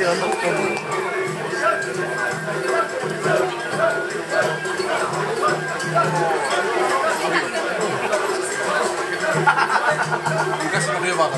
Assim, eu virando um pouco. Gracias por llevarla.